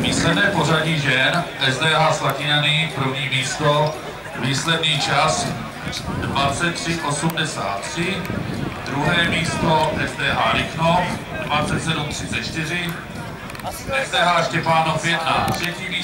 Výsledné pořadí žen SDH Slatinany, první místo, výsledný čas 23.83, druhé místo SDH Rychnov 27.34, SDH Štěpánov 1, třetí místo